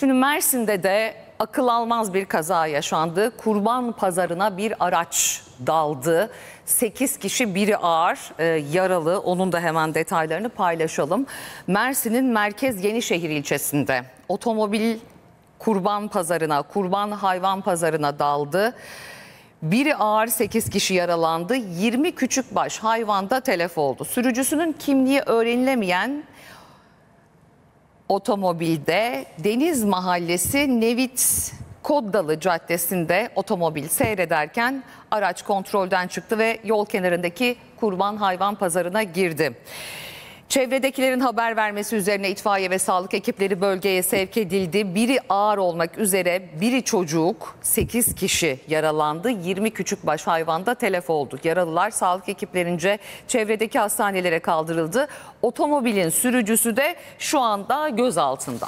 Şimdi Mersin'de de akıl almaz bir kaza yaşandı. Kurban pazarına bir araç daldı. 8 kişi biri ağır e, yaralı. Onun da hemen detaylarını paylaşalım. Mersin'in Merkez Yenişehir ilçesinde otomobil kurban pazarına, kurban hayvan pazarına daldı. Biri ağır 8 kişi yaralandı. 20 küçükbaş hayvanda telef oldu. Sürücüsünün kimliği öğrenilemeyen otomobilde Deniz Mahallesi Nevit Koddalı Caddesi'nde otomobil seyrederken araç kontrolden çıktı ve yol kenarındaki kurban hayvan pazarına girdi. Çevredekilerin haber vermesi üzerine itfaiye ve sağlık ekipleri bölgeye sevk edildi. Biri ağır olmak üzere biri çocuk 8 kişi yaralandı. 20 küçükbaş hayvanda telef oldu. Yaralılar sağlık ekiplerince çevredeki hastanelere kaldırıldı. Otomobilin sürücüsü de şu anda gözaltında.